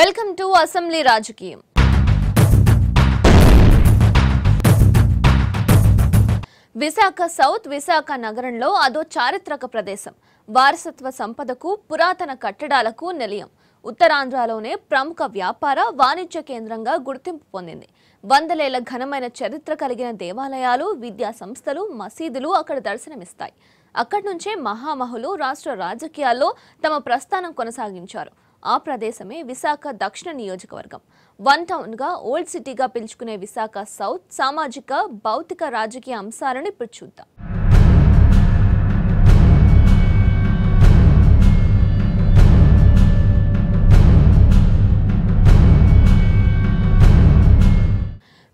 Welcome to assembly రాజకీయం. Visakha south Visakha నగరంలో అదో చారిత్రక ప్రదేశం. వారసత్వ సంపదకు పురాతన కట్టడాలకు నిలయం. ఉత్తరాంధ్రలోనే ప్రముఖ వ్యాపార వాణిజ్య కేంద్రంగా గుర్తింపు పొందింది. వందలేళ్ళ ఘనమైన చరిత్ర కలిగిన దేవాలయాలు విద్యా సంస్థలు మసీదులు అక్కడ దర్శనమిస్తాయి. అక్కడి నుంచే మహామహులు రాష్ట్ర రాజకీయాల్లో తమ ప్రస్థానం కొనసాగించారు. ఆ ప్రదేశమే విశాఖ దక్షిణ నియోజకవర్గం. వన్ టౌన్గా ఓల్డ్ సిటీగా పిలుచుకునే విశాఖ సౌత్ సామాజిక భౌతిక రాజకీయ అంశాలను ఇప్పుడు చూద్దాం.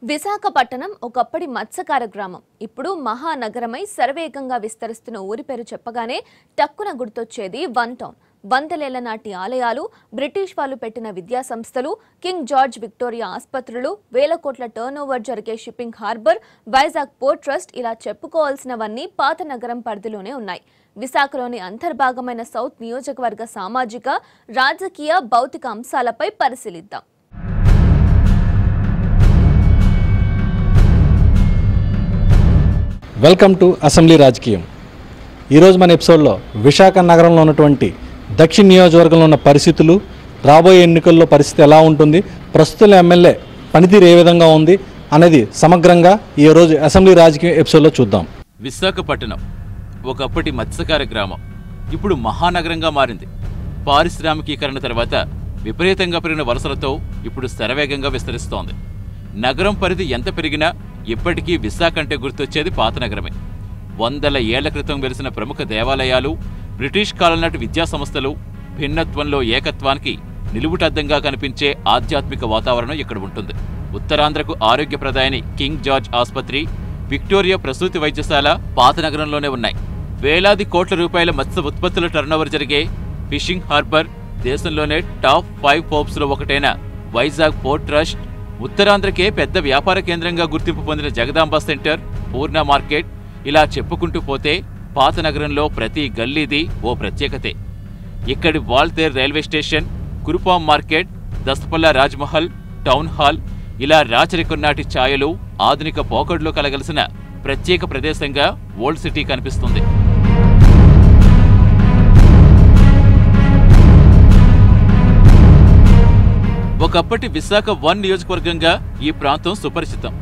విశాఖపట్టణం ఒకప్పటి మత్స్యకార గ్రామం. ఇప్పుడు మహానగరమై శరవేగంగా విస్తరిస్తున్న ఊరి పేరు చెప్పగానే టక్కున గుర్తొచ్చేది వన్ టౌన్. వందలేళ్ళ నాటి ఆలయాలు బ్రిటిష్ వాళ్ళు పెట్టిన విద్యా సంస్థలు కింగ్ జార్జ్ విక్టోరియా ఆసుపత్రులు వేల కోట్ల టర్నోవర్ జరిగే shipping harbour Vizag port trust ఇలా చెప్పుకోవాల్సినవన్నీ పాత నగరం పరిధిలోనే ఉన్నాయి. విశాఖలోని అంతర్భాగమైన సౌత్ నియోజకవర్గ సామాజిక రాజకీయ భౌతిక అంశాలపై పరిశీలిద్దాం. వెల్కమ్ టు అసెంబ్లీ రాజకీయం ఈరోజు మన ఎపిసోడ్లో విశాఖ నగరంలో ఉన్నటువంటి దక్షిణ నియోజకవర్గంలో ఉన్న పరిస్థితులు రాబోయే ఎన్నికల్లో పరిస్థితి ఎలా ఉంటుంది ప్రస్తుత ఎమ్మెల్యే పనితీరు ఏ విధంగా ఉంది అనేది సమగ్రంగా ఈ రోజు అసెంబ్లీ రాజకీయ ఎపిసోడ్లో చూద్దాం. విశాఖపట్నం ఒకప్పటి మత్స్యకార గ్రామం ఇప్పుడు మహానగరంగా మారింది. పారిశ్రామికీకరణ తర్వాత విపరీతంగా పెరిగిన వలసలతో ఇప్పుడు శరవేగంగా విస్తరిస్తోంది. నగరం పరిధి ఎంత పెరిగినా ఇప్పటికీ విశాఖ అంటే గుర్తొచ్చేది పాత నగరమే. వందల ఏళ్ళ క్రితం వెలిసిన ప్రముఖ దేవాలయాలు బ్రిటిష్ కాలంనాటి విద్యాసంస్థలు విద్యా సంస్థలు భిన్నత్వంలో ఏకత్వానికి నిలువుటద్దంగా కనిపించే ఆధ్యాత్మిక వాతావరణం ఇక్కడ ఉంటుంది. ఉత్తరాంధ్రకు ఆరోగ్యప్రదాయని కింగ్ జార్జ్ ఆసుపత్రి విక్టోరియా ప్రసూతి వైద్యశాల పాత నగరంలోనే ఉన్నాయి. వేలాది కోట్ల రూపాయల మత్స్య ఉత్పత్తుల టర్నోవర్ జరిగే ఫిషింగ్ హార్బర్ దేశంలోనే టాప్ ఫైవ్ పోప్స్లో ఒకటైన వైజాగ్ పోర్ట్ ట్రస్ట్ ఉత్తరాంధ్రకే పెద్ద వ్యాపార కేంద్రంగా గుర్తింపు పొందిన జగదాంబ సెంటర్ పూర్ణ మార్కెట్ ఇలా చెప్పుకుంటూ పోతే పాత నగరంలో ప్రతి గల్లీది ఓ ప్రత్యేకతే. ఇక్కడి Waltair railway station Kurupam market Daspalla Rajmahal town hall ఇలా రాచరికం నాటి ఛాయలు ఆధునిక పోకడ్లు కలగలిసిన ప్రత్యేక ప్రదేశంగా ఓల్డ్ సిటీ కనిపిస్తుంది. ఒకప్పటి విశాఖ వన్ నియోజకవర్గంగా ఈ ప్రాంతం సుపరిచితం.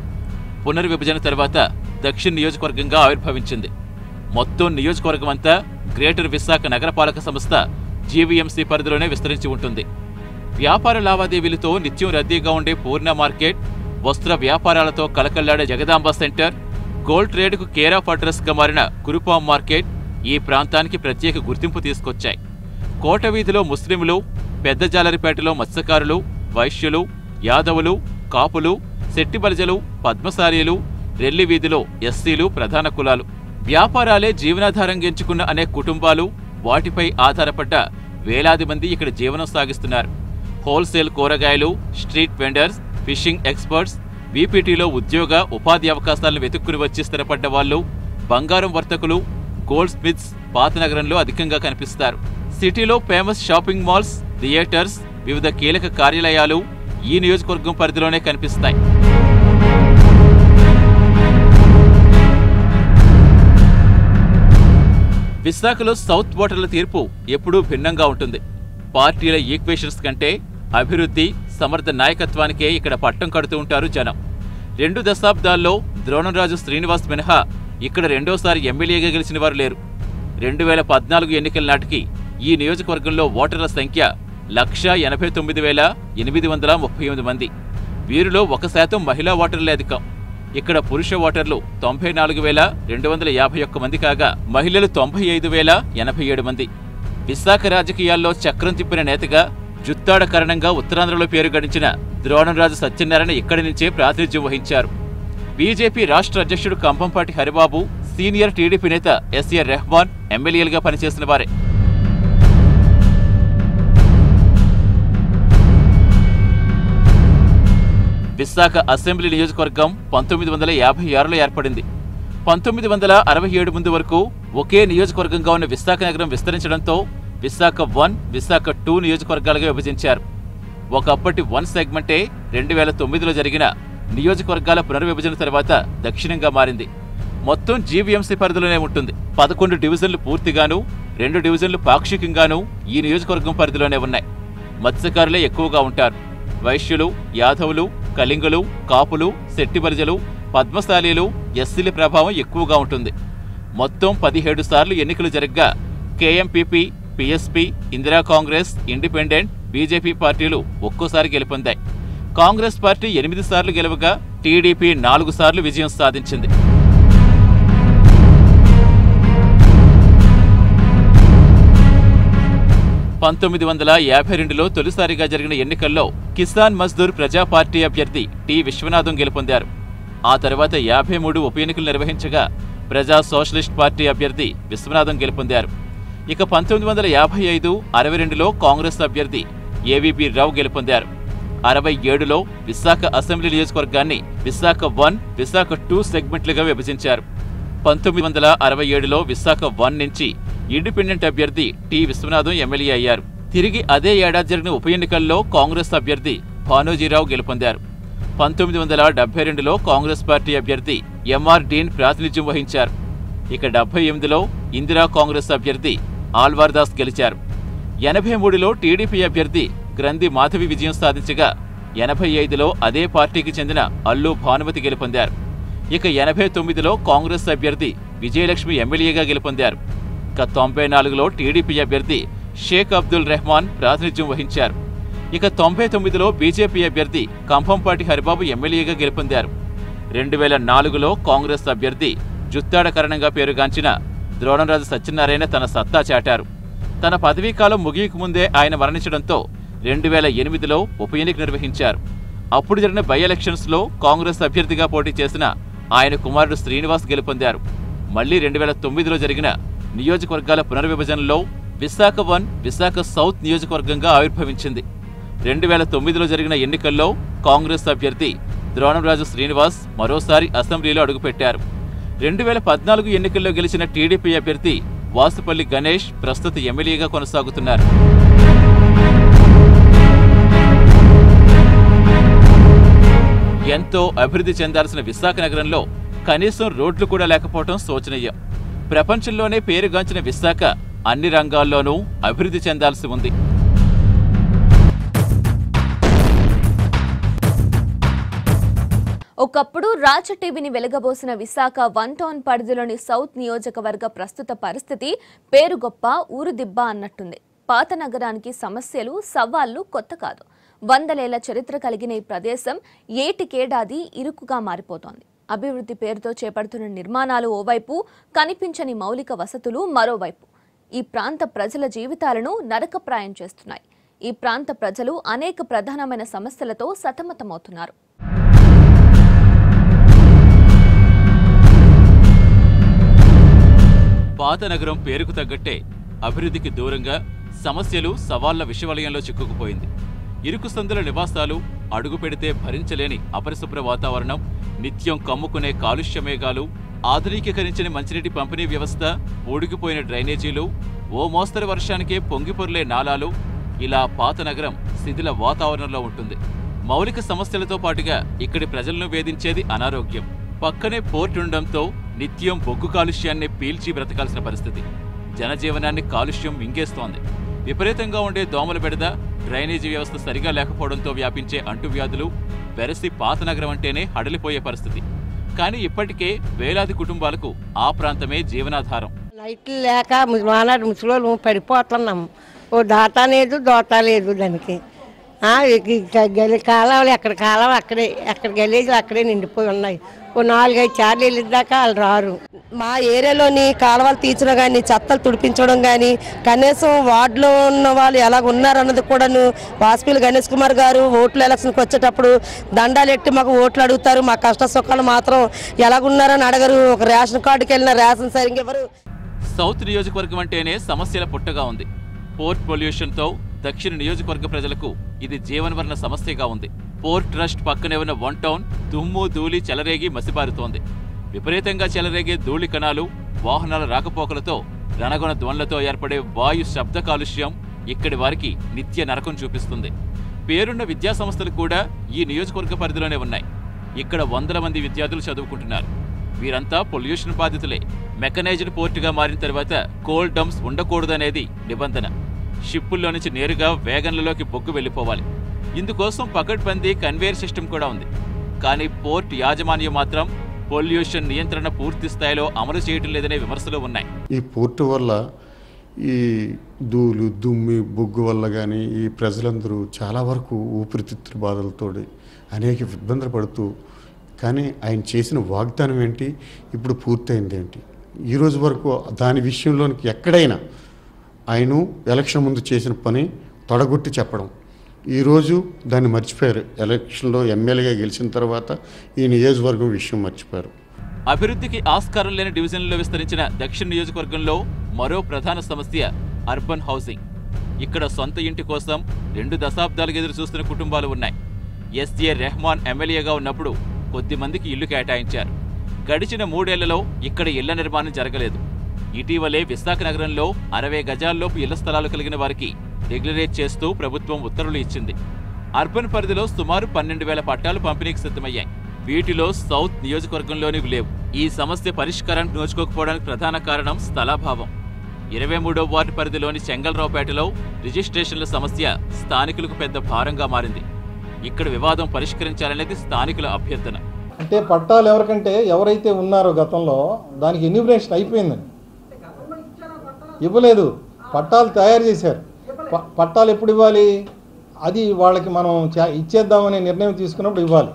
పునర్విభజన తర్వాత దక్షిణ నియోజకవర్గంగా ఆవిర్భవించింది. మొత్తం నియోజకవర్గం అంతా గ్రేటర్ విశాఖ నగరపాలక సంస్థ జీవీఎంసీ పరిధిలోనే విస్తరించి ఉంటుంది. వ్యాపార లావాదేవీలతో నిత్యం రద్దీగా ఉండే పూర్ణ మార్కెట్ వస్త్ర వ్యాపారాలతో కలకల్లాడే జగదాంబ సెంటర్ గోల్డ్ ట్రేడ్కు కేర్ ఆఫ్ అడ్రస్గా మారిన కురుపాం మార్కెట్ ఈ ప్రాంతానికి ప్రత్యేక గుర్తింపు తీసుకొచ్చాయి. కోట వీధిలో ముస్లింలు పెద్ద జాలరిపేటలో మత్స్యకారులు వైశ్యులు యాదవులు కాపులు శెట్టిబలజలు పద్మశాలీలు రెల్లి వీధిలో ఎస్సీలు ప్రధాన కులాలు. వ్యాపారాలే జీవనాధారం ఎంచుకున్న అనేక కుటుంబాలు వాటిపై ఆధారపడ్డ వేలాది మంది ఇక్కడ జీవనం సాగిస్తున్నారు. హోల్సేల్ కూరగాయలు స్ట్రీట్ వెండర్స్ ఫిషింగ్ ఎక్స్పర్ట్స్ వీపీటీలో ఉద్యోగ ఉపాధి అవకాశాలను వెతుక్కుని వచ్చి స్థిరపడ్డ వాళ్ళు బంగారం వర్తకులు గోల్డ్ స్మిత్స్ పాత నగరంలో అధికంగా కనిపిస్తారు. సిటీలో ఫేమస్ షాపింగ్ మాల్స్ థియేటర్స్ వివిధ కీలక కార్యాలయాలు ఈ నియోజకవర్గం పరిధిలోనే కనిపిస్తాయి. విశాఖలో సౌత్ ఓటర్ల తీర్పు ఎప్పుడూ భిన్నంగా ఉంటుంది. పార్టీల ఈక్వేషన్స్ కంటే అభివృద్ధి సమర్థ నాయకత్వానికే ఇక్కడ పట్టం కడుతూ ఉంటారు జనం. రెండు దశాబ్దాల్లో ద్రోణంరాజు శ్రీనివాస్ మినహా ఇక్కడ రెండోసారి ఎమ్మెల్యేగా గెలిచిన వారు లేరు. రెండు వేల పద్నాలుగు ఎన్నికల నాటికి ఈ నియోజకవర్గంలో ఓటర్ల సంఖ్య లక్ష ఎనభై తొమ్మిది వేల ఎనిమిది వందల ముప్పై ఎనిమిది మంది. వీరిలో ఒక శాతం మహిళా ఓటర్లే అధికం. ఇక్కడ పురుష ఓటర్లు తొంభై నాలుగు వేల రెండు వందల యాభై ఒక్క మంది కాగా మహిళలు తొంభై ఐదు వేల ఎనభై ఏడు మంది. విశాఖ రాజకీయాల్లో చక్రం తిప్పిన నేతగా జుత్తాడ కారణంగా ఉత్తరాంధ్రలో పేరు గడించిన ద్రోణంరాజు సత్యనారాయణ ఇక్కడి నుంచే ప్రాతినిధ్యం వహించారు. బీజేపీ రాష్ట్ర అధ్యక్షుడు కంభంపాటి హరిబాబు సీనియర్ టీడీపీ నేత ఎస్ఏ రెహమాన్ ఎమ్మెల్యేలుగా పనిచేసిన వారే. విశాఖ అసెంబ్లీ నియోజకవర్గం పంతొమ్మిది వందల యాభై ఆరులో ఏర్పడింది. పంతొమ్మిది వందల అరవై ఏడు ముందు వరకు ఒకే నియోజకవర్గంగా ఉన్న విశాఖ నగరం విస్తరించడంతో విశాఖ వన్ విశాఖ టూ నియోజకవర్గాలుగా విభజించారు. ఒకప్పటి వన్ సెగ్మెంటే రెండు వేల తొమ్మిదిలో జరిగిన నియోజకవర్గాల పునర్విభజన తర్వాత దక్షిణంగా మారింది. మొత్తం జీవీఎంసీ పరిధిలోనే ఉంటుంది. పదకొండు డివిజన్లు పూర్తిగాను రెండు డివిజన్లు పాక్షికంగాను ఈ నియోజకవర్గం పరిధిలోనే ఉన్నాయి. మత్స్యకారులే ఎక్కువగా ఉంటారు. వైశ్యులు యాదవులు కళింగులు కాపులు శెట్టిబలిజలు పద్మశాలీలు ఎస్సీల ప్రభావం ఎక్కువగా ఉంటుంది. మొత్తం పదిహేడు సార్లు ఎన్నికలు జరగ్గా KMPP PSP Indira Congress independent BJP పార్టీలు ఒక్కోసారి గెలుపొందాయి. కాంగ్రెస్ పార్టీ ఎనిమిది సార్లు గెలవగా టీడీపీ నాలుగు సార్లు విజయం సాధించింది. పంతొమ్మిది వందల యాభై రెండులో తొలిసారిగా జరిగిన ఎన్నికల్లో కిసాన్ మజ్దూర్ ప్రజా పార్టీ అభ్యర్థి టి విశ్వనాథం గెలుపొందారు. ఆ తర్వాత యాభై మూడు ఉప ఎన్నికలు నిర్వహించగా ప్రజా సోషలిస్ట్ పార్టీ అభ్యర్థి విశ్వనాథం గెలుపొందారు. ఇక పంతొమ్మిది వందల యాభై ఐదు అరవై రెండులో కాంగ్రెస్ అభ్యర్థి ఏవీబీ రావు గెలుపొందారు. అరవై ఏడులో విశాఖ అసెంబ్లీ నియోజకవర్గాన్ని విశాఖ వన్ విశాఖ టూ సెగ్మెంట్లుగా విభజించారు. పంతొమ్మిది వందల అరవై ఏడులో విశాఖ వన్ నుంచి ఇండిపెండెంట్ అభ్యర్థి టి విశ్వనాథం ఎమ్మెల్యే అయ్యారు. తిరిగి అదే ఏడాది జరిగిన ఉప ఎన్నికల్లో కాంగ్రెస్ అభ్యర్థి భానోజీరావు గెలుపొందారు. పంతొమ్మిది వందల డెబ్బై రెండులో కాంగ్రెస్ పార్టీ అభ్యర్థి ఎంఆర్ డీన్ ప్రాతినిధ్యం వహించారు. ఇక డెబ్బై ఎనిమిదిలో ఇందిరా కాంగ్రెస్ అభ్యర్థి ఆల్వార్ దాస్ గెలిచారు. ఎనభై మూడులో టీడీపీ అభ్యర్థి గ్రంథి మాధవి విజయం సాధించగా ఎనభై ఐదులో అదే పార్టీకి చెందిన అల్లు భానుమతి గెలుపొందారు. ఇక ఎనభై తొమ్మిదిలో కాంగ్రెస్ అభ్యర్థి విజయలక్ష్మి ఎమ్మెల్యేగా గెలుపొందారు. ఇక తొంభై నాలుగులో టీడీపీ అభ్యర్థి షేక్ అబ్దుల్ రెహమాన్ ప్రాతినిధ్యం వహించారు. ఇక తొంభై తొమ్మిదిలో బీజేపీ అభ్యర్థి కంభంపాటి హరిబాబు ఎమ్మెల్యేగా గెలుపొందారు. రెండు వేల నాలుగులో కాంగ్రెస్ అభ్యర్థి జుత్తాడ కారణంగా పేరుగాంచిన ద్రోణరాజు సత్యనారాయణ తన సత్తా చాటారు. తన పదవీకాలం ముగియకు ముందే ఆయన మరణించడంతో రెండు వేల ఎనిమిదిలో ఉప ఎన్నిక నిర్వహించారు. అప్పుడు జరిగిన బై ఎలక్షన్స్లో కాంగ్రెస్ అభ్యర్థిగా పోటీ చేసిన ఆయన కుమారుడు శ్రీనివాస్ గెలుపొందారు. మళ్ళీ రెండు వేల తొమ్మిదిలో జరిగిన నియోజకవర్గాల పునర్విభజనలో విశాఖ వన్ విశాఖ సౌత్ నియోజకవర్గంగా ఆవిర్భవించింది. రెండు వేల తొమ్మిదిలో జరిగిన ఎన్నికల్లో కాంగ్రెస్ అభ్యర్థి ద్రోణంరాజు శ్రీనివాస్ మరోసారి అసెంబ్లీలో అడుగుపెట్టారు. రెండు వేల పద్నాలుగు ఎన్నికల్లో గెలిచిన టీడీపీ అభ్యర్థి వాసుపల్లి గణేష్ ప్రస్తుత ఎమ్మెల్యేగా కొనసాగుతున్నారు. ఎంతో అభివృద్ధి చెందాల్సిన విశాఖ నగరంలో కనీసం రోడ్లు కూడా లేకపోవడం శోచనీయం. ప్రపంచంలోనే పేరుగాంచిన విశాఖ అన్ని రంగాల్లోనూ అభివృద్ధి చెందాల్సి ఉంది. ఒకప్పుడు రాజ టీవీని వెలగబోసిన విశాఖ వన్ టౌన్ పరిధిలోని సౌత్ నియోజకవర్గ ప్రస్తుత పరిస్థితి పేరు గొప్ప ఊరు దిబ్బ అన్నట్టుంది. పాత నగరానికి సమస్యలు సవాళ్ళు కొత్త కాదు. వందలేళ్ళ చరిత్ర కలిగిన ఈ ప్రదేశం ఏటికేడాది ఇరుకుగా మారిపోతోంది. అభివృద్ధి పేరుతో చేపడుతున్న నిర్మాణాలు ఓవైపు కనిపించని మౌలిక వసతులు మరోవైపు. ఈ ప్రాంత ప్రజల జీవితాలను నరకప్రాయం చేస్తున్నాయి. ఈ ప్రాంత ప్రజలు అనేక ప్రధానమైన సమస్యలతో సతమతమవుతున్నారు. పాత నగరం పేరుకు తగ్గట్టే అభివృద్ధికి దూరంగా సమస్యలు సవాళ్ళ విషవలయంలో చిక్కుకుపోయింది. ఇరుకు సందుల నివాసాలు అడుగు పెడితే భరించలేని అపరిశుభ్ర వాతావరణం నిత్యం కమ్ముకునే కాలుష్య మేఘాలు ఆధునికీకరించిన మంచినీటి పంపిణీ వ్యవస్థ ఊడికిపోయిన డ్రైనేజీలు ఓ మోస్తరు వర్షానికే పొంగిపొర్లే నాలాలు ఇలా పాత నగరం శిథిల వాతావరణంలో ఉంటుంది. మౌలిక సమస్యలతో పాటుగా ఇక్కడి ప్రజలను వేధించేది అనారోగ్యం. పక్కనే పోర్ట్ ఉండడంతో నిత్యం బొగ్గు కాలుష్యాన్ని పీల్చి బ్రతకాల్సిన పరిస్థితి. జనజీవనాన్ని కాలుష్యం మింగేస్తోంది. విపరీతంగా ఉండే దోమల బెడద డ్రైనేజీ వ్యవస్థ సరిగా లేకపోవడంతో వ్యాపించే అంటువ్యాధులు వెరసి పాత నగరం అంటేనే హడలిపోయే పరిస్థితి. కానీ ఇప్పటికే వేలాది కుటుంబాలకు ఆ ప్రాంతమే జీవనాధారం. లైట్లు లేక మానాడు ముసలోళ్ళు పడిపోతున్నాం. ఓ దాత లేదు దోత లేదు దానికి. గలి కాలువలు ఎక్కడ కాలువ అక్కడే ఎక్కడ గలీజులు అక్కడే నిండిపోయి ఉన్నాయి. ఓ నాలుగైదు సార్లు వెళ్ళిద్దాకా వాళ్ళు రారు. మా ఏరియాలోని కాలువలు తీర్చడం కానీ చెత్తలు తుడిపించడం కానీ కనీసం వార్డులో ఉన్న వాళ్ళు ఎలా ఉన్నారన్నది కూడాను వాసుపల్లి గణేష్ కుమార్ గారు ఓట్లు ఎలక్షన్కి వచ్చేటప్పుడు దండాలు ఎట్టి మాకు ఓట్లు అడుగుతారు. మా కష్ట సుఖాలు మాత్రం ఎలాగున్నారని అడగరు. ఒక రేషన్ కార్డుకి వెళ్ళిన రేషన్ సరిగ్గా ఎవరు? సౌత్ నియోజకవర్గం అంటేనే సమస్యల పుట్టగా ఉంది. పోర్ట్ పొల్యూషన్తో దక్షిణ నియోజకవర్గ ప్రజలకు ఇది జీవనవరణ సమస్యగా ఉంది. పోర్ట్ ట్రస్ట్ పక్కనే ఉన్న వన్ టౌన్ దుమ్ము ధూళి చెలరేగి మసిబారుతోంది విపరీతంగా చెలరేగే ధూళి కణాలు వాహనాల రాకపోకలతో రణగొన ధ్వనులతో ఏర్పడే వాయు శబ్ద కాలుష్యం ఇక్కడి వారికి నిత్య నరకం చూపిస్తుంది. పేరున్న విద్యా సంస్థలు కూడా ఈ నియోజకవర్గ పరిధిలోనే ఉన్నాయి. ఇక్కడ వందల మంది విద్యార్థులు చదువుకుంటున్నారు. వీరంతా పొల్యూషన్ బాధితులే. మెకనైజ్డ్ పోర్టుగా మారిన తర్వాత కోల్డ్ డంప్స్ ఉండకూడదనేది నిబంధన. షిప్పుల్లో నుంచి నేరుగా వేగన్లలోకి బొగ్గు వెళ్ళిపోవాలి. ఇందుకోసం పకడ్బందీ కన్వేయర్ సిస్టమ్ కూడా ఉంది. కానీ పోర్ట్ యాజమాన్యం మాత్రం పొల్యూషన్ నియంత్రణ పూర్తి స్థాయిలో అమలు చేయడం లేదనే విమర్శలు ఉన్నాయి. ఈ పోర్టు వల్ల ఈ ధూళి దుమ్మి బొగ్గు వల్ల కానీ ఈ ప్రజలందరూ చాలా వరకు ఊపిరితిత్తుల బాధలతో అనేక ఇబ్బందులు పడుతూ కానీ ఆయన చేసిన వాగ్దానం ఏంటి? ఇప్పుడు పూర్తయింది ఏంటి? ఈరోజు వరకు దాని విషయంలోనికి ఎక్కడైనా ఆయన ఎలక్షన్ ముందు చేసిన పని తొడగొట్టి చెప్పడం. ఈరోజు దాన్ని మర్చిపోయారు. ఎలక్షన్లో ఎమ్మెల్యేగా గెలిచిన తర్వాత ఈ నియోజకవర్గం విషయం మర్చిపోయారు. అభివృద్ధికి ఆస్కారం లేని డివిజన్లలో విస్తరించిన దక్షిణ నియోజకవర్గంలో మరో ప్రధాన సమస్య అర్బన్ హౌసింగ్. ఇక్కడ సొంత ఇంటి కోసం రెండు దశాబ్దాలుగా ఎదురు చూస్తున్న కుటుంబాలు ఉన్నాయి. ఎస్ఏ రెహమాన్ ఎమ్మెల్యేగా ఉన్నప్పుడు కొద్దిమందికి ఇల్లు కేటాయించారు. గడిచిన మూడేళ్ళలో ఇక్కడ ఇళ్ళ నిర్మాణం జరగలేదు. ఇటీవలే విశాఖ నగరంలో అరవై గజాల్లోపు ఇళ్ళ స్థలాలు కలిగిన వారికి డిక్లరేట్ చేస్తూ ప్రభుత్వం ఉత్తర్వులు ఇచ్చింది. అర్బన్ పరిధిలో సుమారు పన్నెండు వేల పట్టాలు పంపిణీకి సిద్ధమయ్యాయి. వీటిలో సౌత్ నియోజకవర్గంలోనివి లేవు. ఈ సమస్య పరిష్కారానికి నోచుకోకపోవడానికి ప్రధాన కారణం స్థలాభావం. ఇరవై మూడో వార్డు పరిధిలోని చెంగల్రావుపేటలో రిజిస్ట్రేషన్ల సమస్య స్థానికులకు పెద్ద భారంగా మారింది. ఇక్కడ వివాదం పరిష్కరించాలనేది స్థానికుల అభ్యర్థన. అంటే పట్టాలు ఎవరికంటే ఎవరైతే ఉన్నారో గతంలో దానికి ఎన్యూమరేషన్ అయిపోయిందండి. ఇవ్వలేదు. పట్టాలు తయారు చేశారు. ప- పట్టాలు ఎప్పుడు ఇవ్వాలి? అది వాళ్ళకి మనం చా- ఇచ్చేద్దామనే నిర్ణయం తీసుకున్నప్పుడు ఇవ్వాలి.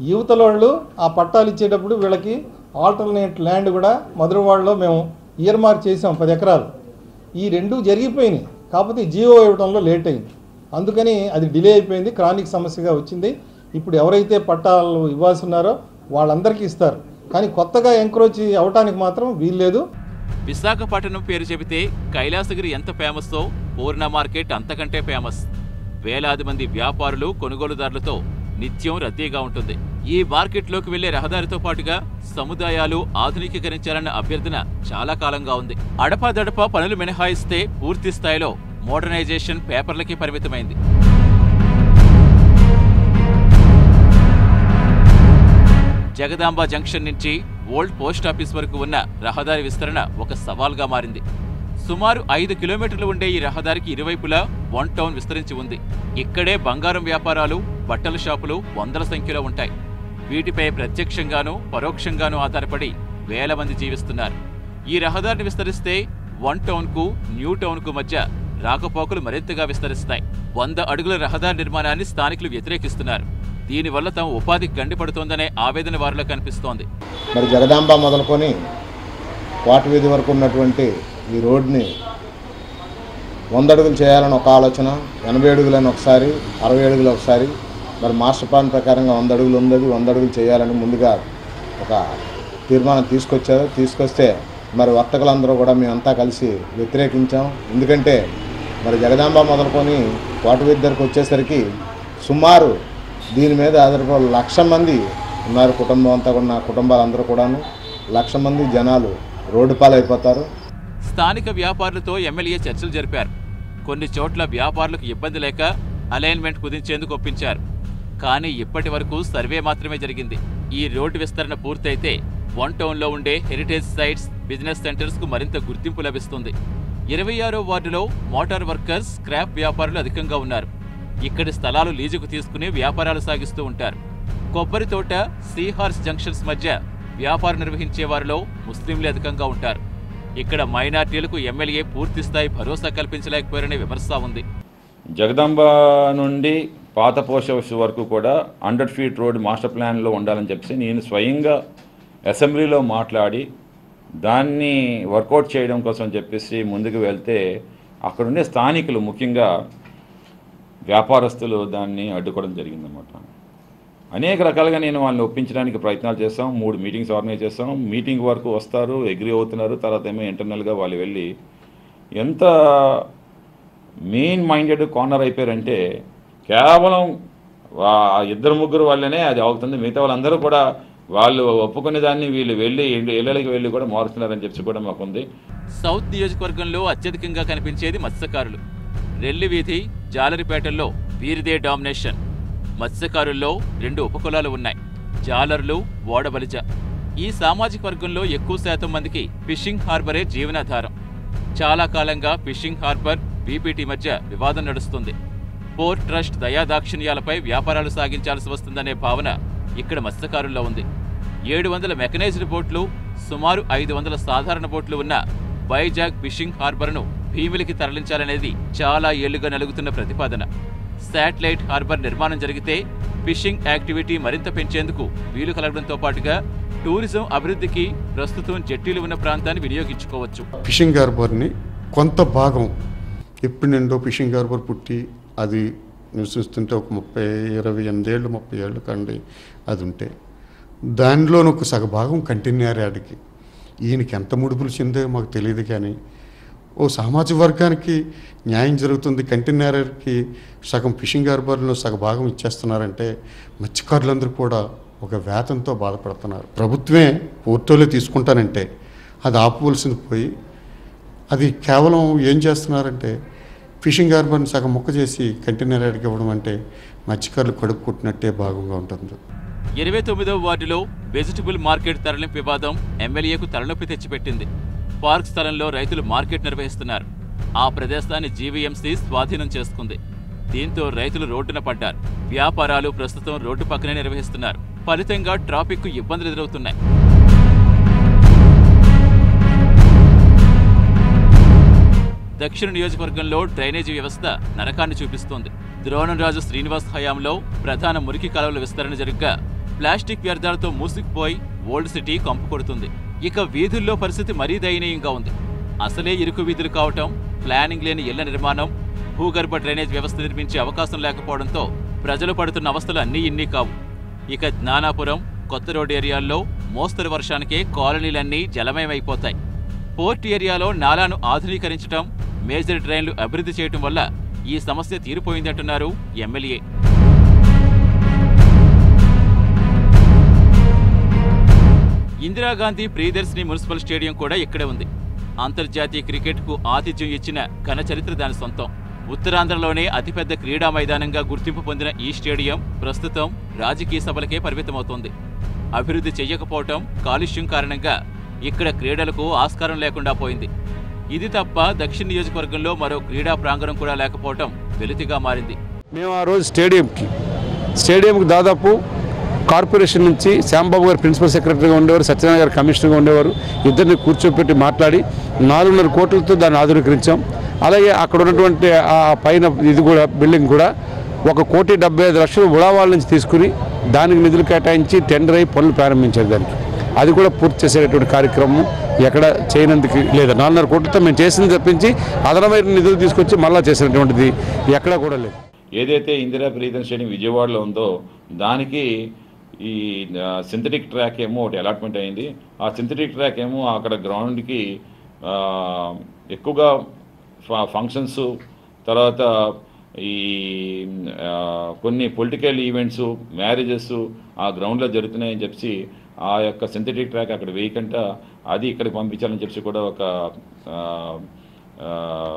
యువతల వాళ్ళు ఆ పట్టాలు ఇచ్చేటప్పుడు వీళ్ళకి ఆల్టర్నేట్ ల్యాండ్ కూడా మధురవాడలో మేము ఇయర్ మార్క్ చేసాం పది ఎకరాలు. ఈ రెండు జరిగిపోయినాయి. కాకపోతే జియో ఇవ్వడంలో లేట్ అయింది. అందుకని అది డిలే అయిపోయింది. క్రానిక్ సమస్యగా వచ్చింది. ఇప్పుడు ఎవరైతే పట్టాలు ఇవ్వాల్సి ఉన్నారో వాళ్ళందరికీ ఇస్తారు. కానీ కొత్తగా ఎంక్రోచ్ అవటానికి మాత్రం వీల్లేదు. విశాఖపట్నం పేరు చెబితే కైలాసగిరి ఎంత ఫేమస్తో పూర్ణ మార్కెట్ అంతకంటే ఫేమస్. వేలాది మంది వ్యాపారులు కొనుగోలుదారులతో నిత్యం రద్దీగా ఉంటుంది. ఈ మార్కెట్లోకి వెళ్ళే రహదారితో పాటుగా సముదాయాలు ఆధునికీకరించాలన్న అభ్యర్థన చాలా కాలంగా ఉంది. అడపాదడపా పనులు మినహాయిస్తే పూర్తి స్థాయిలో మోడర్నైజేషన్ పేపర్లకి పరిమితమైంది. జగదాంబ జంక్షన్ నుంచి ఓల్డ్ పోస్ట్ ఆఫీస్ వరకు ఉన్న రహదారి విస్తరణ ఒక సవాల్గా మారింది. సుమారు ఐదు కిలోమీటర్లు ఉండే ఈ రహదారికి ఇరువైపులా వన్ టౌన్ విస్తరించి ఉంది. ఇక్కడే బంగారం వ్యాపారాలు బట్టల షాపులు వందల సంఖ్యలో ఉంటాయి. వీటిపై ప్రత్యక్షంగానూ పరోక్షంగానూ ఆధారపడి వేల మంది జీవిస్తున్నారు. ఈ రహదారిని విస్తరిస్తే వన్ టౌన్కు న్యూ టౌన్కు మధ్య రాకపోకలు మరింతగా విస్తరిస్తాయి. వంద అడుగుల రహదారి నిర్మాణాన్ని స్థానికులు వ్యతిరేకిస్తున్నారు. దీనివల్ల తమ ఉపాధి గండిపడుతోందనే ఆవేదన వారిలో కనిపిస్తోంది. మరి జగదాంబ మొదలుకొని వాటి వీధి వరకు ఉన్నటువంటి ఈ రోడ్ని వంద అడుగులు చేయాలని ఒక ఆలోచన ఎనభై అడుగులని ఒకసారి అరవై అడుగులు ఒకసారి మరి మాస్టర్ ప్లాన్ ప్రకారంగా వంద అడుగులు ఉన్నది వంద అడుగులు చేయాలని ముందుగా ఒక తీర్మానం తీసుకొచ్చారు. తీసుకొస్తే మరి వర్తకులందరూ కూడా మేమంతా కలిసి వ్యతిరేకించాం. ఎందుకంటే మరి జగదాంబ మొదలుకొని వాటి వీధి దగ్గరకు వచ్చేసరికి సుమారు దీని మీద ఆధారపడి లక్ష మంది ఉన్నారు కుటుంబం అంతా కూడా నా కుటుంబాలందరూ కూడాను. లక్ష మంది జనాలు రోడ్డు పాలైపోతారు. స్థానిక వ్యాపారులతో ఎమ్మెల్యే చర్చలు జరిపారు. కొన్ని చోట్ల వ్యాపారులకు ఇబ్బంది లేక అలైన్మెంట్ కుదించేందుకు ఒప్పించారు. కానీ ఇప్పటి వరకు సర్వే మాత్రమే జరిగింది. ఈ రోడ్డు విస్తరణ పూర్తయితే వన్ టౌన్లో ఉండే హెరిటేజ్ సైట్స్ బిజినెస్ సెంటర్స్కు మరింత గుర్తింపు లభిస్తుంది. ఇరవై ఆరో వార్డులో మోటార్ వర్కర్స్ స్క్రాప్ వ్యాపారులు అధికంగా ఉన్నారు. ఇక్కడి స్థలాలు లీజుకు తీసుకుని వ్యాపారాలు సాగిస్తూ ఉంటారు. కొబ్బరి తోట సీహార్స్ జంక్షన్స్ మధ్య వ్యాపారం నిర్వహించే వారిలో ముస్లింలే అధికంగా ఉంటారు. ఇక్కడ మైనార్టీలకు ఎమ్మెల్యే పూర్తి స్థాయి భరోసా కల్పించలేకపోయారనే విమర్శ ఉంది. జగదాంబ నుండి పాత పోస్ట్ వరకు కూడా హండ్రెడ్ ఫీట్ రోడ్ మాస్టర్ ప్లాన్లో ఉండాలని చెప్పేసి నేను స్వయంగా అసెంబ్లీలో మాట్లాడి దాన్ని వర్కౌట్ చేయడం కోసం చెప్పేసి ముందుకు వెళ్తే అక్కడుండే స్థానికులు ముఖ్యంగా వ్యాపారస్తులు దాన్ని అడ్డుకోవడం జరిగిందన్నమాట. అనేక రకాలుగా నేను వాళ్ళని ఒప్పించడానికి ప్రయత్నాలు చేస్తాం. మూడు మీటింగ్స్ ఆర్గనైజ్ చేస్తాం. మీటింగ్ వరకు వస్తారు అగ్రి అవుతున్నారు. తర్వాత ఏమో ఇంటర్నల్గా వాళ్ళు వెళ్ళి ఎంత మెయిన్ మైండెడ్ కార్నర్ అయిపోయారంటే కేవలం ఇద్దరు ముగ్గురు వాళ్ళనే అది అవుతుంది. మిగతా వాళ్ళందరూ కూడా వాళ్ళు ఒప్పుకునే దాన్ని వీళ్ళు వెళ్ళి ఇళ్ళకి వెళ్ళి కూడా మారుస్తున్నారని చెప్పి కూడా మాకుంది. సౌత్ నియోజకవర్గంలో అత్యధికంగా కనిపించేది మత్స్యకారులు. రెల్లివీధి జాలరిపేటల్లో వీరిదే డామినేషన్. మత్స్యకారుల్లో రెండు ఉపకులాలు ఉన్నాయి. జాలర్లు ఓడబలిజ. ఈ సామాజిక వర్గంలో ఎక్కువ శాతం మందికి ఫిషింగ్ హార్బరే జీవనాధారం. చాలా కాలంగా ఫిషింగ్ హార్బర్ బీపీటీ మధ్య వివాదం నడుస్తుంది. పోర్ట్ ట్రస్ట్ దయాదాక్షిణ్యాలపై వ్యాపారాలు సాగించాల్సి వస్తుందనే భావన ఇక్కడ మత్స్యకారుల్లో ఉంది. ఏడు వందల మెకనైజ్డ్ బోట్లు సుమారు ఐదు వందల సాధారణ బోట్లు ఉన్న వైజాగ్ ఫిషింగ్ హార్బర్ను భీమిలికి తరలించాలనేది చాలా ఏళ్ళుగా నలుగుతున్న ప్రతిపాదన. శాటిలైట్ హార్బర్ నిర్మాణం జరిగితే ఫిషింగ్ యాక్టివిటీ మరింత పెంచేందుకు వీలు కలగడంతో పాటుగా టూరిజం అభివృద్ధికి ప్రస్తుతం జట్టీలు ఉన్న ప్రాంతాన్ని వినియోగించుకోవచ్చు. ఫిషింగ్ హార్బర్ని కొంత భాగం ఎప్పుడు నిండో ఫిషింగ్ హార్బర్ పుట్టి అది నివసిస్తుంటే ఒక ముప్పై ఇరవై ఎనిమిదేళ్ళు ముప్పై ఏళ్ళు కండి అది ఉంటే. దానిలోనొక సగభాగం కంటిన్యూ యాడ్కి ఈయనకి ఎంత ముడుపులు చెందో మాకు తెలియదు కానీ ఓ సామాజిక వర్గానికి న్యాయం జరుగుతుంది. కంటైనర్కి సగం ఫిషింగ్ హార్బర్లో సగ భాగం ఇచ్చేస్తున్నారంటే మత్స్యకారులందరూ కూడా ఒక వేతంతో బాధపడుతున్నారు. ప్రభుత్వమే పోర్టోలో తీసుకుంటానంటే అది ఆపవలసింది పోయి అది కేవలం ఏం చేస్తున్నారంటే ఫిషింగ్ హార్బర్ని సగం ముక్క చేసి కంటైనర్ ఇవ్వడం అంటే మత్స్యకారులు కడుపు భాగంగా ఉంటుంది. ఇరవై తొమ్మిదవ వార్డులో వెజిటబుల్ మార్కెట్ తరలింపు వివాదం ఎమ్మెల్యేకు తలనొప్పి తెచ్చిపెట్టింది. పార్క్ స్థలంలో రైతులు మార్కెట్ నిర్వహిస్తున్నారు. ఆ ప్రదేశాన్ని జీవీఎంసీ స్వాధీనం చేసుకుంది. దీంతో రైతులు రోడ్డున పడ్డారు. వ్యాపారాలు ప్రస్తుతం రోడ్డు పక్కనే నిర్వహిస్తున్నారు. ఫలితంగా ట్రాఫిక్ ఇబ్బందులు ఎదురవుతున్నాయి. దక్షిణ నియోజకవర్గంలో డ్రైనేజీ వ్యవస్థ నరకాన్ని చూపిస్తోంది. ద్రోణంరాజు శ్రీనివాస్ హయాంలో ప్రధాన మురికి కాలువల విస్తరణ జరగ్గా ప్లాస్టిక్ వ్యర్థాలతో మూసుకుపోయి ఓల్డ్ సిటీ కంపుకొడుతుంది ఇక వీధుల్లో పరిస్థితి మరీ దయనీయంగా ఉంది. అసలే ఇరుకు వీధులు కావటం ప్లానింగ్ లేని ఇళ్ళ నిర్మాణం భూగర్భ డ్రైనేజ్ వ్యవస్థ నిర్మించే అవకాశం లేకపోవడంతో ప్రజలు పడుతున్న అవస్థలు అన్నీ ఇన్ని కావు. ఇక జ్ఞానాపురం కొత్త రోడ్ ఏరియాల్లో మోస్తరు వర్షానికే కాలనీలన్నీ జలమయమైపోతాయి. పోర్ట్ ఏరియాలో నాలాను ఆధునీకరించడం మేజర్ డ్రైన్లు అభివృద్ధి చేయటం వల్ల ఈ సమస్య తీరిపోయిందంటున్నారు MLA. Indira Gandhi Priyadarshini municipal stadium కూడా ఇక్కడే ఉంది. అంతర్జాతీయ క్రికెట్కు ఆతిథ్యం ఇచ్చిన ఘన చరిత్ర దాని సొంతం. ఉత్తరాంధ్రలోనే అతిపెద్ద క్రీడా మైదానంగా గుర్తింపు పొందిన ఈ స్టేడియం ప్రస్తుతం రాజకీయ సభలకే పరిమితమవుతోంది. అభివృద్ధి చెయ్యకపోవటం కాలుష్యం కారణంగా ఇక్కడ క్రీడలకు ఆస్కారం లేకుండా పోయింది. ఇది తప్ప దక్షిణ నియోజకవర్గంలో మరో క్రీడా ప్రాంగణం కూడా లేకపోవటం వెలితిగా మారింది. మేము ఆ రోజు స్టేడియంకి స్టేడియంకి దాదాపు కార్పొరేషన్ నుంచి శ్యాంబాబు గారు ప్రిన్సిపల్ సెక్రటరీగా ఉండేవారు సత్యనారాయణ గారు కమిషనర్గా ఉండేవారు ఇద్దరిని కూర్చోపెట్టి మాట్లాడి నాలుగున్నర కోట్లతో దాన్ని ఆధునీకరించాం. అలాగే అక్కడ ఉన్నటువంటి ఆ పైన ఇది కూడా బిల్డింగ్ కూడా ఒక కోటి డెబ్బై ఐదు లక్షలు ఉడావాళ్ళ నుంచి తీసుకుని దానికి నిధులు కేటాయించి టెండర్ అయి పనులు ప్రారంభించారు దానికి. అది కూడా పూర్తి చేసేటటువంటి కార్యక్రమం ఎక్కడ చేయనందుకు లేదు. నాలుగున్నర కోట్లతో మేము చేసింది తప్పించి అదనమైన నిధులు తీసుకొచ్చి మళ్ళా చేసినటువంటిది ఎక్కడా కూడా లేదు. ఏదైతే ఇందిరా ప్రియదర్శన్ శ్రేణి విజయవాడలో ఉందో దానికి ఈ సింథటిక్ ట్రాక్ ఏమో ఒకటి అలాట్మెంట్ అయింది. ఆ సింథటిక్ ట్రాక్ ఏమో అక్కడ గ్రౌండ్కి ఎక్కువగా ఫ- ఫంక్షన్స్ తర్వాత ఈ కొన్ని పొలిటికల్ ఈవెంట్స్ మ్యారేజెస్ ఆ గ్రౌండ్లో జరుగుతున్నాయని చెప్పి ఆ యొక్క సింథటిక్ ట్రాక్ అక్కడ వేయకంట. అది ఇక్కడికి పంపించాలని చెప్పి కూడా ఒక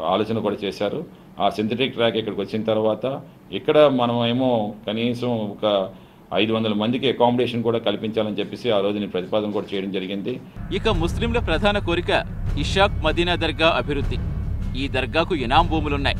ఆలోచన కూడా చేశారు. ఆ సింథటిక్ ట్రాక్ ఇక్కడికి వచ్చిన తర్వాత ఇక్కడ మనమేమో కనీసం ఒక ఐదు వందల మందికి అకామిడేషన్ కూడా కల్పించాలని చెప్పేసి ఆ రోజు నేను ప్రతిపాదన కూడా చేయడం జరిగింది. ఇక ముస్లింల ప్రధాన కోరిక ఇషాక్ మదీనా దర్గా అభివృద్ధి. ఈ దర్గాకు ఇనాం భూములున్నాయి.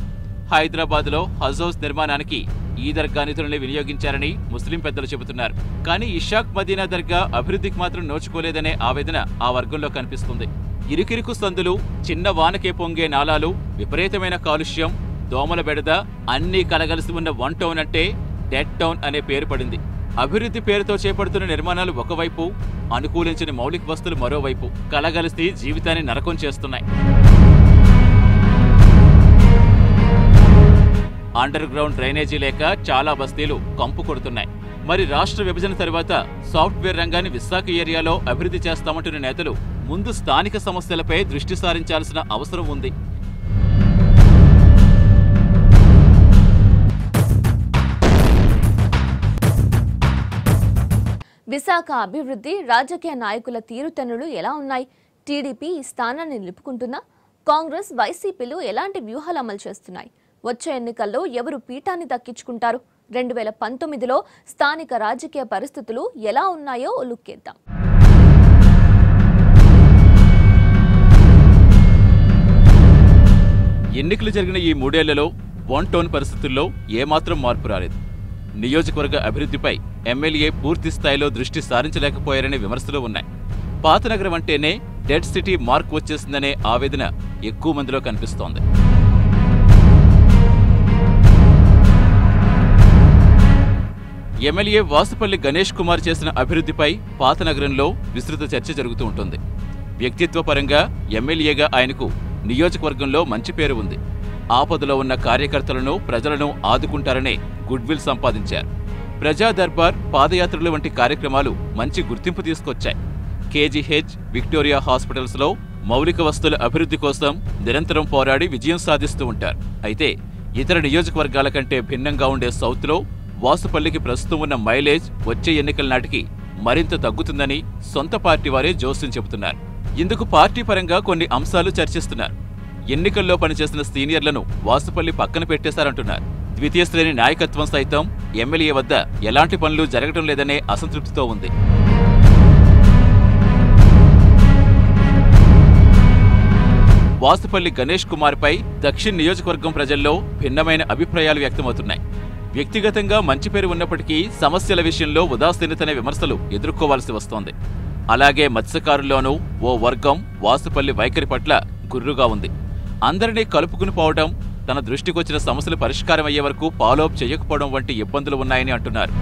హైదరాబాద్లో హజ్ హౌస్ నిర్మాణానికి ఈ దర్గా నిధులను వినియోగించారని ముస్లిం పెద్దలు చెబుతున్నారు. కానీ ఇషాక్ మదీనా దర్గా అభివృద్ధికి మాత్రం నోచుకోలేదనే ఆవేదన ఆ వర్గంలో కనిపిస్తుంది. ఇరుకిరుకు సందులు చిన్న వానకే పొంగే నాలాలు విపరీతమైన కాలుష్యం దోమల బెడద అన్నీ కలగలిసి ఉన్న వన్ టౌన్ అంటే డెడ్ టౌన్ అనే పేరు పడింది. అభివృద్ధి పేరుతో చేపడుతున్న నిర్మాణాలు ఒకవైపు అనుకూలించిన మౌలిక వస్తువులు మరోవైపు కలగలిసి జీవితాన్ని నరకం చేస్తున్నాయి. అండర్ గ్రౌండ్ డ్రైనేజీ లేక చాలా బస్తీలు కంపు కొడుతున్నాయి. మరి రాష్ట్ర విభజన తర్వాత సాఫ్ట్వేర్ రంగాన్ని విశాఖ ఏరియాలో అభివృద్ధి చేస్తామంటున్న నేతలు ముందు స్థానిక సమస్యలపై దృష్టి సారించాల్సిన అవసరం ఉంది. విశాఖ అభివృద్ధి రాజకీయ నాయకుల తీరుతెన్నులు ఎలా ఉన్నాయి? టీడీపీ ఈ స్థానాన్ని నిలుపుకుంటున్నా? కాంగ్రెస్ వైసీపీలు ఎలాంటి వ్యూహాలు అమలు చేస్తున్నాయి? వచ్చే ఎన్నికల్లో ఎవరు పీఠాన్ని దక్కించుకుంటారు? రెండు వేల పంతొమ్మిదిలో స్థానిక రాజకీయ పరిస్థితులు ఎలా ఉన్నాయో లుక్కేద్దాం ఎన్నికలు జరిగిన ఈ మూడేళ్ళలో వన్ టౌన్ పరిస్థితుల్లో ఏమాత్రం మార్పు రాలేదు. నియోజకవర్గ అభివృద్ధిపై ఎమ్మెల్యే పూర్తి స్థాయిలో దృష్టి సారించలేకపోయారనే విమర్శలు ఉన్నాయి. పాత నగరం అంటేనే డెడ్ సిటీ మార్క్ వచ్చేసిందనే ఆవేదన ఎక్కువ మందిలో కనిపిస్తోంది. ఎమ్మెల్యే వాసుపల్లి గణేష్ కుమార్ చేసిన అభివృద్ధిపై పాత నగరంలో విస్తృత చర్చ జరుగుతూ ఉంటుంది. వ్యక్తిత్వపరంగా ఎమ్మెల్యేగా ఆయనకు నియోజకవర్గంలో మంచి పేరు ఉంది. ఆపదలో ఉన్న కార్యకర్తలను ప్రజలను ఆదుకుంటారనే గుడ్విల్ సంపాదించారు. ప్రజా దర్బార్ పాదయాత్రలు వంటి కార్యక్రమాలు మంచి గుర్తింపు తీసుకొచ్చాయి. కేజీహెచ్ విక్టోరియా హాస్పిటల్స్లో మౌలిక వస్తువుల అభివృద్ధి కోసం నిరంతరం పోరాడి విజయం సాధిస్తూ ఉంటారు. అయితే ఇతర నియోజకవర్గాల కంటే భిన్నంగా ఉండే సౌత్లో వాసుపల్లికి ప్రస్తుతం ఉన్న మైలేజ్ వచ్చే ఎన్నికల నాటికి మరింత తగ్గుతుందని సొంత పార్టీ వారే జోస్యం చెబుతున్నారు. ఇందుకు పార్టీ పరంగా కొన్ని అంశాలు చర్చిస్తున్నారు. ఎన్నికల్లో పనిచేసిన సీనియర్లను వాసుపల్లి పక్కన పెట్టేశారంటున్నారు. ద్వితీయ శ్రేణి నాయకత్వం సైతం ఎమ్మెల్యే వద్ద ఎలాంటి పనులు జరగడం లేదనే అసంతృప్తితో ఉంది. వాసుపల్లి గణేష్ కుమార్పై దక్షిణ్ నియోజకవర్గం ప్రజల్లో భిన్నమైన అభిప్రాయాలు వ్యక్తమవుతున్నాయి. వ్యక్తిగతంగా మంచి పేరు ఉన్నప్పటికీ సమస్యల విషయంలో ఉదాసీనతనే విమర్శలు ఎదుర్కోవాల్సి వస్తోంది. అలాగే మత్స్యకారుల్లోనూ ఓ వర్గం వాసుపల్లి వైఖరి పట్ల గుర్రుగా ఉంది. అందరినీ కలుపుకుని పోవడం తన దృష్టికొచ్చిన సమస్యలు పరిష్కారం అయ్యే వరకు ఫాలోఅప్ చేయకపోవడం వంటి ఇబ్బందులు ఉన్నాయని అంటున్నారు.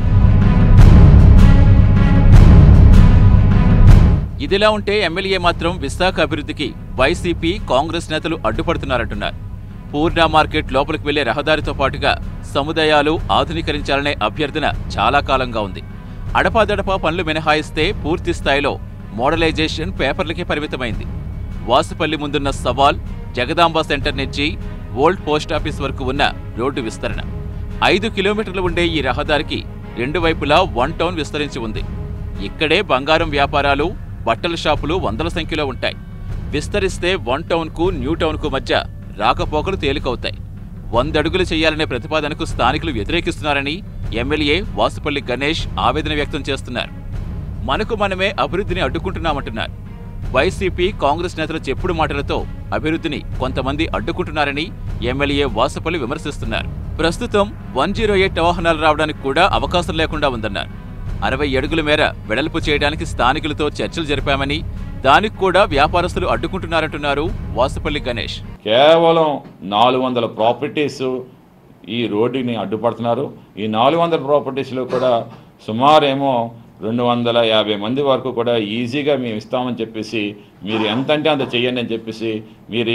ఇదిలా ఉంటే ఎమ్మెల్యే మాత్రం విశాఖ అభివృద్ధికి వైసీపీ కాంగ్రెస్ నేతలు అడ్డుపడుతున్నారంటున్నారు. పూర్ణ మార్కెట్ లోపలికి వెళ్ళే రహదారితో పాటుగా సముదాయాలు ఆధునీకరించాలనే అభ్యర్థన చాలా కాలంగా ఉంది. అడపాదడపా పనులు మినహాయిస్తే పూర్తి స్థాయిలో మోడలైజేషన్ పేపర్లకే పరిమితమైంది. వాసుపల్లి ముందున్న సవాల్ జగదాంబ సెంటర్ నుంచి ఓల్డ్ పోస్ట్ ఆఫీస్ వరకు ఉన్న రోడ్డు విస్తరణ. ఐదు కిలోమీటర్లు ఉండే ఈ రహదారికి రెండు వైపులా వన్ టౌన్ విస్తరించి ఉంది. ఇక్కడే బంగారం వ్యాపారాలు బట్టల షాపులు వందల సంఖ్యలో ఉంటాయి. విస్తరిస్తే వన్ టౌన్కు న్యూ టౌన్కు మధ్య రాకపోకలు తేలికవుతాయి. వందడుగులు చేయాలనే ప్రతిపాదనకు స్థానికులు వ్యతిరేకిస్తున్నారని ఎమ్మెల్యే వాసుపల్లి గణేష్ ఆవేదన వ్యక్తం చేస్తున్నారు. మనకు మనమే అభివృద్ధిని అడ్డుకుంటున్నామంటున్నారు. వైసీపీ కాంగ్రెస్ నేతల చెప్పుడు మాటలతో అభివృద్ధిని కొంతమంది అడ్డుకుంటున్నారని ఎమ్మెల్యే వాసుపల్లి విమర్శిస్తున్నారు. ప్రస్తుతం వన్ జీరో ఎయిట్ వాహనాలు రావడానికి కూడా అవకాశం లేకుండా ఉందన్నారు. అరవై అడుగుల మేర వెడల్పు చేయడానికి స్థానికులతో చర్చలు జరిపామని దానికి కూడా వ్యాపారస్తులు అడ్డుకుంటున్నారంటున్నారు వాసుపల్లి గణేష్. కేవలం నాలుగు వందల ప్రాపర్టీస్ ఈ రోడ్డుని అడ్డుపడుతున్నారు. ఈ నాలుగు వందల ప్రాపర్టీస్లో కూడా సుమారేమో రెండు వందల యాభై మంది వరకు కూడా ఈజీగా మేము ఇస్తామని చెప్పేసి మీరు ఎంత అంటే అంత చెయ్యండి అని చెప్పేసి మీరు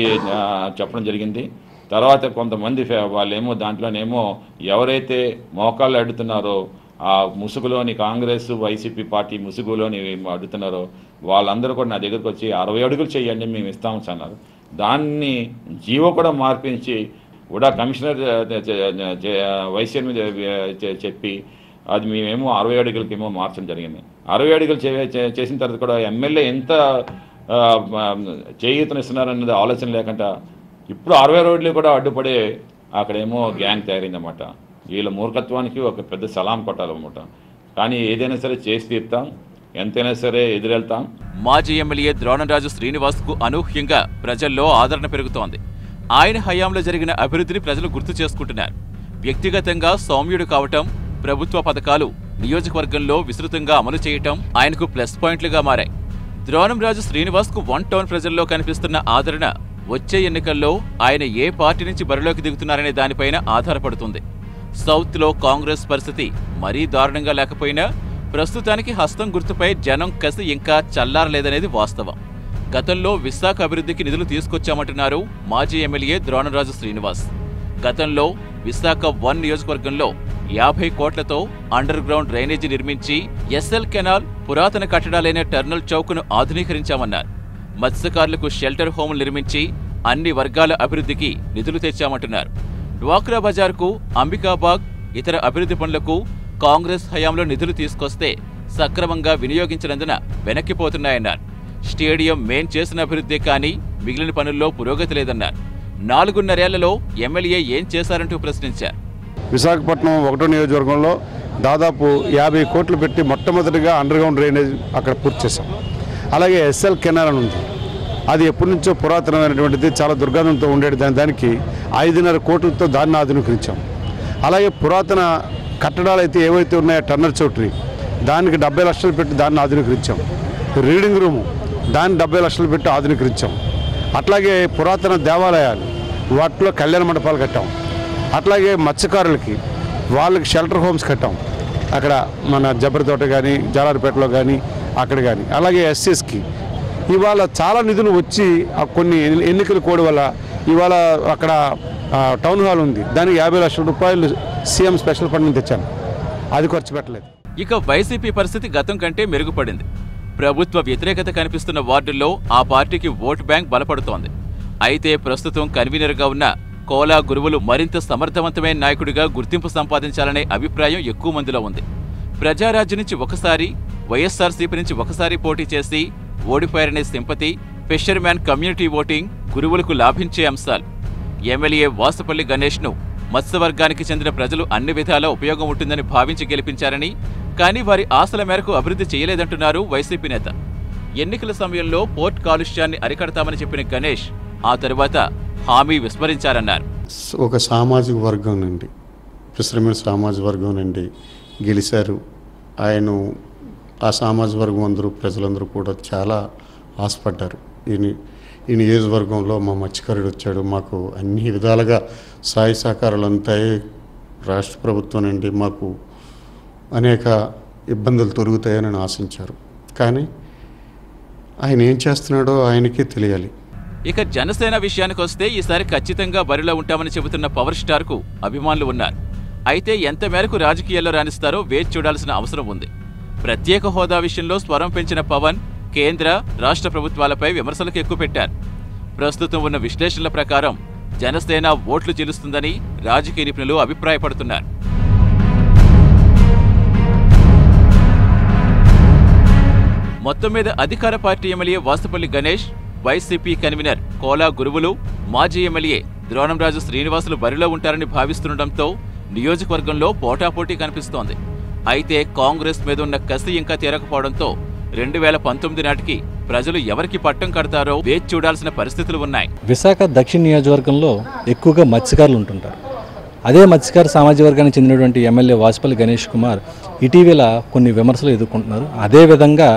చెప్పడం జరిగింది. తర్వాత కొంతమంది ఫే- వాళ్ళేమో దాంట్లోనేమో ఎవరైతే మోకాళ్ళు అడుగుతున్నారో ఆ ముసుగులోని కాంగ్రెస్ వైసీపీ పార్టీ ముసుగులోని అడుగుతున్నారో వాళ్ళందరూ కూడా నా దగ్గరకు వచ్చి అరవై అడుగులు చేయండి మేము ఇస్తామని అన్నారు. దాన్ని జీవో కూడా మార్పించి కూడా కమిషనర్ వైసీఎం మీద చెప్పి అది మేమేమో అరవై అడుగులకేమో మార్చడం జరిగింది. అరవై అడుగులు చే- చేసిన తర్వాత కూడా ఎమ్మెల్యే ఎంత చేయూతనిస్తున్నారన్నది ఆలోచన లేకుండా ఇప్పుడు అరవై రోడ్లు కూడా అడ్డుపడే అక్కడేమో గ్యాంగ్ తయారైందన్నమాట. వీళ్ళ మూర్ఖత్వానికి ఒక పెద్ద సలాం కొట్టాలన్నమాట. కానీ ఏదైనా సరే చేసి తీర్తాం ఎంతైనా సరే ఎదురెళ్తాం. మాజీ ఎమ్మెల్యే ద్రోణరాజు శ్రీనివాస్కు అనూహ్యంగా ప్రజల్లో ఆదరణ పెరుగుతోంది. ఆయన హయాంలో జరిగిన అభివృద్ధిని ప్రజలు గుర్తు చేసుకుంటున్నారు. వ్యక్తిగతంగా సౌమ్యుడు కావటం ప్రభుత్వ పథకాలు నియోజకవర్గంలో విస్తృతంగా అమలు చేయటం ఆయనకు ప్లస్ పాయింట్లుగా మారాయి. ద్రోణంరాజు శ్రీనివాస్కు వన్ టౌన్ ప్రజల్లో కనిపిస్తున్న ఆదరణ వచ్చే ఎన్నికల్లో ఆయన ఏ పార్టీ నుంచి బరిలోకి దిగుతున్నారనే దానిపైన ఆధారపడుతుంది. సౌత్లో కాంగ్రెస్ పరిస్థితి మరీ దారుణంగా లేకపోయినా ప్రస్తుతానికి హస్తం గుర్తుపై జనం కసి ఇంకా చల్లారలేదనేది వాస్తవం. గతంలో విశాఖ అభివృద్ధికి నిధులు తీసుకొచ్చామంటున్నారు మాజీ ఎమ్మెల్యే ద్రోణరాజు శ్రీనివాస్. గతంలో విశాఖ వన్ నియోజకవర్గంలో యాభై కోట్లతో అండర్ గ్రౌండ్ డ్రైనేజీ నిర్మించి ఎస్ఎల్ కెనాల్ పురాతన కట్టడాలైన టర్నల్ చౌక్ను ఆధునీకరించామన్నారు. మత్స్యకారులకు షెల్టర్ హోమ్లు నిర్మించి అన్ని వర్గాల అభివృద్ధికి నిధులు తెచ్చామంటున్నారు. డ్వాక్రా బజార్కు అంబికాబాగ్ ఇతర అభివృద్ధి పనులకు కాంగ్రెస్ హయాంలో నిధులు తీసుకొస్తే సక్రమంగా వినియోగించినందున వెనక్కిపోతున్నాయన్నారు. స్టేడియం మేం చేసిన అభివృద్ధి కానీ మిగిలిన పనుల్లో పురోగతి లేదన్నారు. నాలుగున్నరేళ్ళలో ఎమ్మెల్యే ఏం చేశారంటూ ప్రశ్నించారు. విశాఖపట్నం ఒకటో నియోజకవర్గంలో దాదాపు యాభై కోట్లు పెట్టి మొట్టమొదటిగా అండర్ గ్రౌండ్ డ్రైనేజ్ అక్కడ పూర్తి చేశాం. అలాగే ఎస్ఎల్ కెనాల్ అని ఉంది. అది ఎప్పటి నుంచో పురాతనమైనటువంటిది చాలా దుర్గంధంతో ఉండేది. దాని దానికి ఐదున్నర కోట్లతో దాన్ని ఆధునీకరించాం. అలాగే పురాతన కట్టడాలు అయితే ఏవైతే ఉన్నాయో టన్నర్ చౌటరీ దానికి డెబ్బై లక్షలు పెట్టి దాన్ని ఆధునీకరించాం. రీడింగ్ రూము దాన్ని డెబ్బై లక్షలు పెట్టి ఆధునీకరించాం. అట్లాగే పురాతన దేవాలయాలు వాటిలో కళ్యాణ మండపాలు కట్టాం. అట్లాగే మత్స్యకారులకి వాళ్ళకి షెల్టర్ హోమ్స్ కట్టాం. అక్కడ మన జబరితోట కానీ జాలారిపేటలో కానీ అక్కడ కానీ అలాగే ఎస్సీస్కి ఇవాళ చాలా నిధులు వచ్చి ఆ కొన్ని ఎన్నికల కోడ్ వల్ల ఇవాళ అక్కడ టౌన్ హాల్ ఉంది. దానికి యాభై లక్షల రూపాయలు సీఎం స్పెషల్ ఫండ్ నుంచి తెచ్చాను. అది ఖర్చు పెట్టలేదు. ఇక వైసీపీ పరిస్థితి గతం కంటే మెరుగుపడింది. ప్రభుత్వ వ్యతిరేకత కనిపిస్తున్న వార్డుల్లో ఆ పార్టీకి ఓటు బ్యాంక్ బలపడుతోంది. అయితే ప్రస్తుతం కన్వీనర్గా ఉన్న కోలా గురువులు మరింత సమర్థవంతమైన నాయకుడిగా గుర్తింపు సంపాదించాలనే అభిప్రాయం ఎక్కువ మందిలో ఉంది. ప్రజారాజ్యం నుంచి ఒకసారి వైఎస్ఆర్సీపీ నుంచి ఒకసారి పోటీ చేసి ఓడిపోయారనే సింపతి ఫిషర్మ్యాన్ కమ్యూనిటీ ఓటింగ్ గురువులకు లాభించే అంశాలు. ఎమ్మెల్యే వాసుపల్లి గణేష్ను మత్స్యవర్గానికి చెందిన ప్రజలు అన్ని విధాలా ఉపయోగం ఉంటుందని భావించి గెలిపించారని కానీ వారి ఆశల మేరకు అభివృద్ధి చేయలేదంటున్నారు వైసీపీ నేత. ఎన్నికల సమయంలో పోర్ట్ కాలుష్యాన్ని అరికడతామని చెప్పిన గణేష్ ఆ తరువాత హామీ విస్మరించారన్నారు. ఒక సామాజిక వర్గం నుండి విశ్రమైన సామాజిక వర్గం నుండి గెలిచారు ఆయన ఆ సామాజిక వర్గం అందరూ ప్రజలందరూ కూడా చాలా ఆశపడ్డారు. ఈయన ఈ నియోజకవర్గంలో మా మత్స్యకారుడు వచ్చాడు. మాకు అన్ని విధాలుగా సాయ సహకారాలు అంతాయి రాష్ట్ర ప్రభుత్వం నుండి మాకు అనేక ఇబ్బందులు తొలుగుతాయని ఆశించారు. కానీ ఆయన ఏం చేస్తున్నాడో ఆయనకే తెలియాలి. ఇక జనసేన విషయానికి వస్తే ఈసారి ఖచ్చితంగా బరిలో ఉంటామని చెబుతున్న పవర్ స్టార్కు అభిమానులు ఉన్నారు. అయితే ఎంత మేరకు రాజకీయాల్లో రాణిస్తారో వేచి చూడాల్సిన అవసరం ఉంది. ప్రత్యేక హోదా విషయంలో స్వరం పెంచిన పవన్ కేంద్ర రాష్ట్ర ప్రభుత్వాలపై విమర్శలకు ఎక్కువ పెట్టారు ప్రస్తుతం ఉన్న విశ్లేషణల ప్రకారం జనసేన ఓట్లు చెలుస్తుందని రాజకీయ నిపుణులు అభిప్రాయపడుతున్నారు. మొత్తం మీద అధికార party MLA Vasupalli Ganesh YCP convener Kola Guruvulu మాజీ ఎమ్మెల్యే ద్రోణంరాజు శ్రీనివాసులు బరిలో ఉంటారని భావిస్తుండటంతో నియోజకవర్గంలో పోటాపోటీ కనిపిస్తోంది. అయితే కాంగ్రెస్ మీద ఉన్న కసి ఇంకా తీరకపోవడంతో రెండు వేల పంతొమ్మిది నాటికి ప్రజలు ఎవరికి పట్టం కడతారో వేచి చూడాల్సిన పరిస్థితులు ఉన్నాయి. విశాఖ దక్షిణ నియోజకవర్గంలో ఎక్కువగా మత్స్యకారులు ఉంటుంటారు. అదే మత్స్యకార సామాజిక వర్గానికి చెందినటువంటి ఎమ్మెల్యే వాసుపల్లి గణేష్ కుమార్ ఇటీవల కొన్ని విమర్శలు ఎదుర్కొంటున్నారు. అదేవిధంగా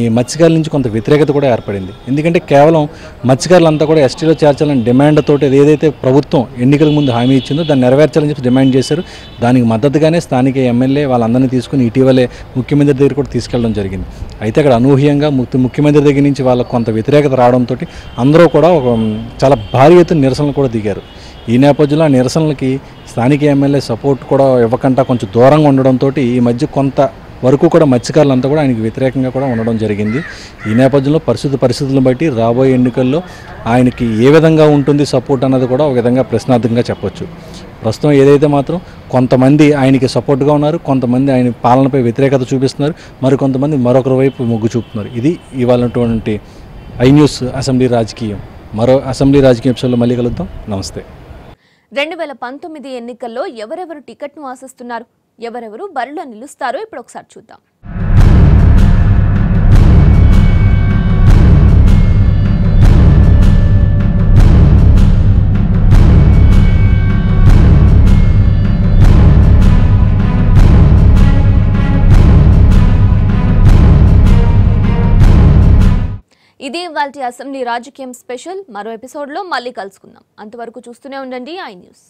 ఈ మత్స్యకారుల నుంచి కొంత వ్యతిరేకత కూడా ఏర్పడింది. ఎందుకంటే కేవలం మత్స్యకారులంతా కూడా ఎస్టీలో చేర్చాలని డిమాండ్ తోటి ఏదైతే ప్రభుత్వం ఎన్నికల ముందు హామీ ఇచ్చిందో దాన్ని నెరవేర్చాలని చెప్పి డిమాండ్ చేశారు. దానికి మద్దతుగానే స్థానిక ఎమ్మెల్యే వాళ్ళందరినీ తీసుకుని ఇటీవలే ముఖ్యమంత్రి దగ్గర కూడా తీసుకెళ్ళడం జరిగింది. అయితే అక్కడ అనూహ్యంగా ముఖ్యమంత్రి దగ్గర నుంచి వాళ్ళకు కొంత వ్యతిరేకత రావడంతో అందరూ కూడా ఒక చాలా భారీ ఎత్తున నిరసనలు కూడా దిగారు. ఈ నేపథ్యంలో నిరసనలకి స్థానిక ఎమ్మెల్యే సపోర్ట్ కూడా ఇవ్వకుండా కొంచెం దూరంగా ఉండడంతో ఈ మధ్య కొంత వరకు కూడా మత్స్యకారులంతా కూడా ఆయనకి వ్యతిరేకంగా కూడా ఉండడం జరిగింది. ఈ నేపథ్యంలో పరిస్థితి పరిస్థితులను బట్టి రాబోయే ఎన్నికల్లో ఆయనకి ఏ విధంగా ఉంటుంది సపోర్ట్ అన్నది కూడా ఒక విధంగా ప్రశ్నార్థకంగా చెప్పొచ్చు. ప్రస్తుతం ఏదైతే మాత్రం కొంతమంది ఆయనకి సపోర్ట్గా ఉన్నారు కొంతమంది ఆయన పాలనపై వ్యతిరేకత చూపిస్తున్నారు మరి కొంతమంది మరొకరి వైపు మొగ్గు చూపుతున్నారు. ఇది ఇవాళటువంటి ఐ న్యూస్ అసెంబ్లీ రాజకీయం. మరో అసెంబ్లీ రాజకీయ అంశాల్లో మళ్ళీ కలుద్దాం. నమస్తే. రెండు వేల పంతొమ్మిది ఎన్నికల్లో ఎవరెవరు టికెట్ను ఆశిస్తున్నారు? ఎవరెవరు బరిలో నిలుస్తారో ఇప్పుడు ఒకసారి చూద్దాం. ఇది వాళ్ళ అసెంబ్లీ రాజకీయం స్పెషల్. మరో ఎపిసోడ్లో మళ్ళీ కలుసుకుందాం. అంతవరకు చూస్తూనే ఉండండి ఐ న్యూస్.